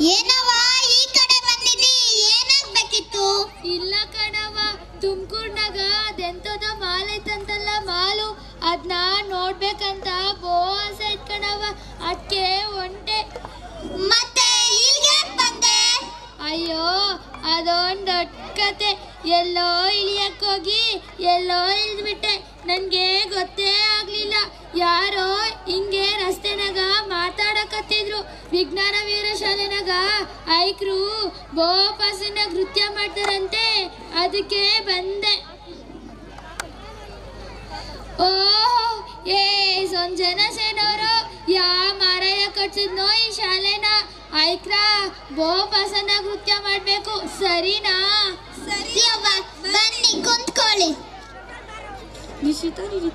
ಏನವ ಈ ಕಡೆ ಬಂದಿದ್ದಿ ಏನಾಗ್ಬೇಕಿತ್ತು? ಇಲ್ಲ ಕಣವ ತುಮಕೂರ್ನಾಗ ಅದೆಂತದ ಮಾಲ್ ಐತಂತಲ್ಲ ಮಾಲು. ಅದನ್ನ ನೋಡ್ಬೇಕಂತ ಬೋ ಆಸೆ ಐತ್ ಕಣವ ಅದಕ್ಕೆ ಒಂಟೆ. ಮತ್ತೆ ಇಲ್ಲಿಗೆ ಬಂದೆ? ಅಯ್ಯೋ ಅದೊಂದು ಕತೆ. ಎಲ್ಲೋ ಇಳಿಯಕ್ಕೋಗಿ ಎಲ್ಲೋ ಇಳಿದ್ಬಿಟ್ಟೆ. ನನಗೆ ಗೊತ್ತೇ ಯಾರೋ ಹಿಂಗೆ ರಸ್ತೆನಾಗ ಮಾತಾಡಕತ್ತಿದ್ರು. ವಿಜ್ಞಾನ ವೀರಶಾಲೆನಾಗ ಐಕ್ರು ಬೋಪಾಸನ ನೃತ್ಯ ಮಾಡ್ತಾರಂತೆ. ಅದಕ್ಕೆ ಬಂದೆ. ಓಹೋ, ಏ ಸೊಂದ್ ಜನ ಸೇನವರು ಯಾ ಮಾರಾಯ ಕಟ್ಸಿದ್ನೋ ಈ ಶಾಲೆನ. ಐಕ್ರ ಬೋಪಾಸನ ನೃತ್ಯ ಮಾಡ್ಬೇಕು. ಸರಿನಾ? ಸರಿ ಬನ್ನಿ, ಕುಂತ್ಕೊಳ್ಳಿ. 西ダリリ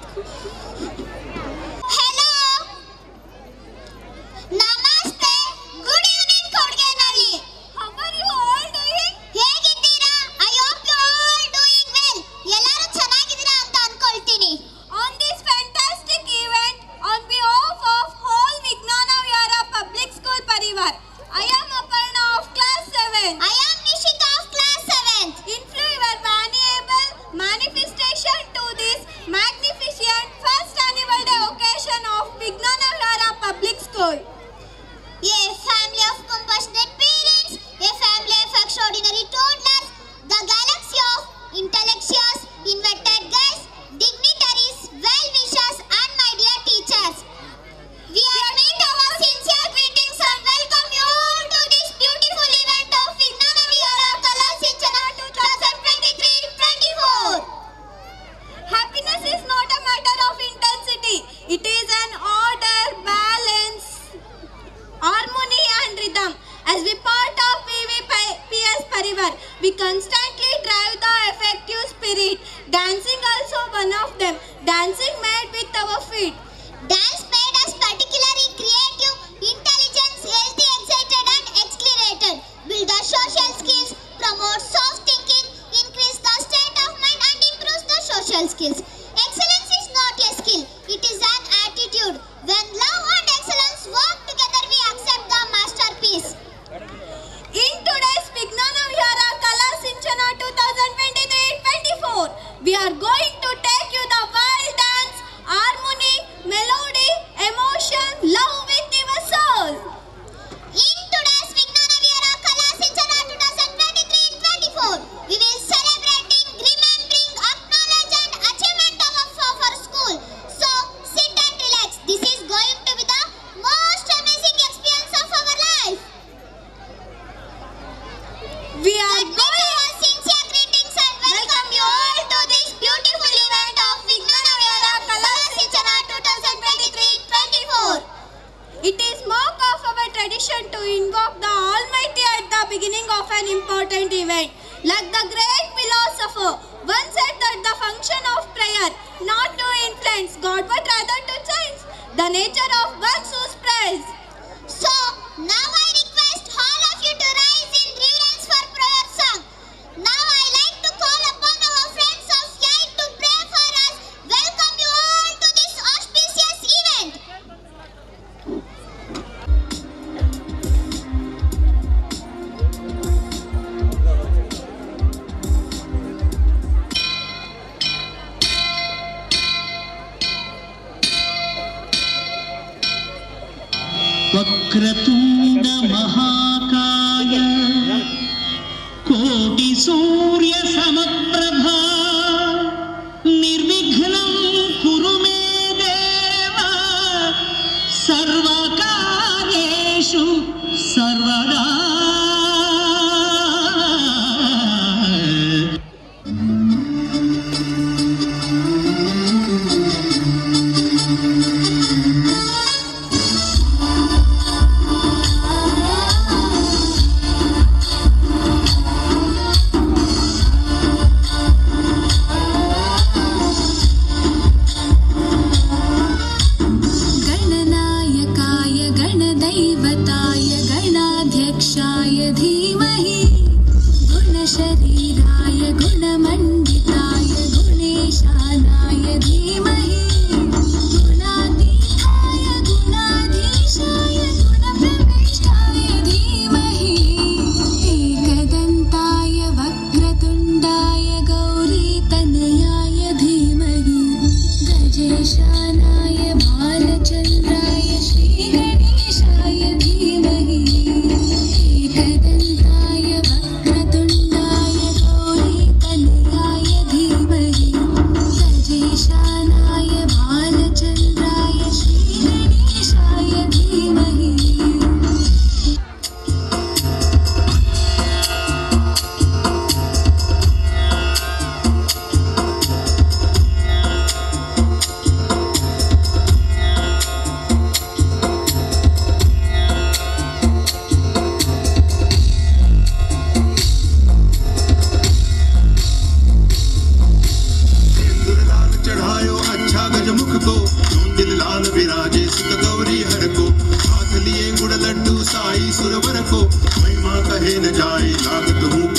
important event. Like the great philosopher once said that the function of prayer not to influence God but rather to change the nature of one's who's. So now I वक्रतूदमहाकाय कोटिसूर्यसमप्रभा निर्विघ्नं कुरु मे देव सर्वकार्येषु सर्वदा शरीराय गुणमण्ड दिन जाई लागत हूँ